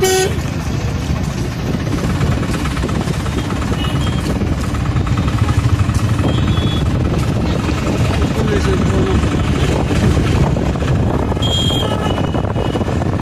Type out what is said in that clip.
Beep.